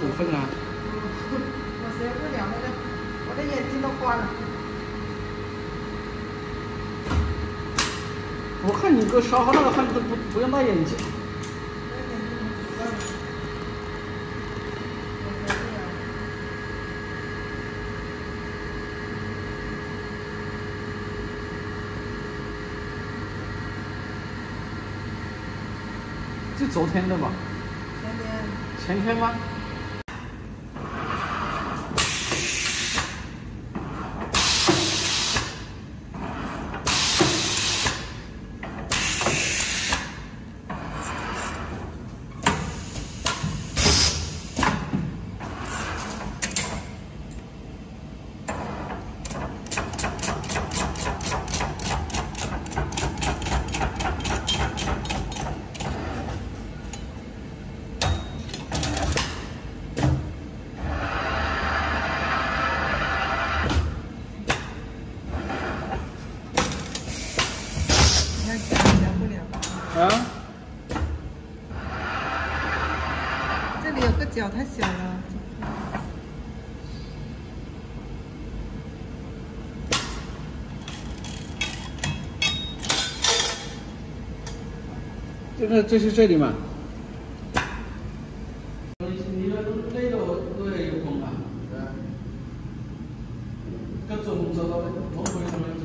部分啊。我受不了那个，我的眼睛都花了。我看你哥烧好那个饭都不不用戴眼镜。眼。我受不了。就昨天的吧？前天前天吗？夹夹不了，啊？这里有个角太小了。这个这是这里嘛？你那那个我也有空啊，个中走到我回他们走。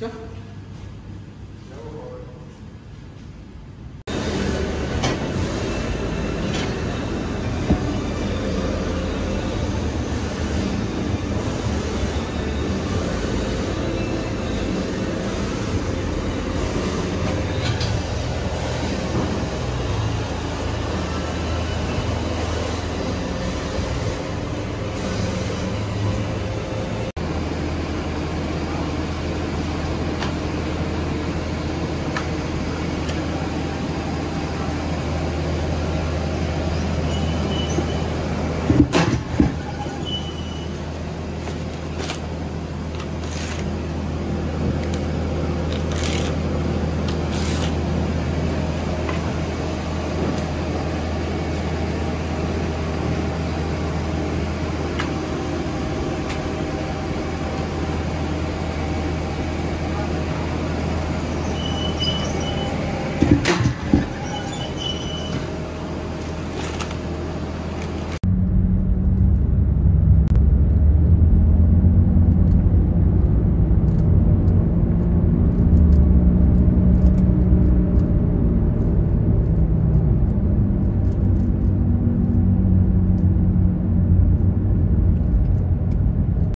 Trước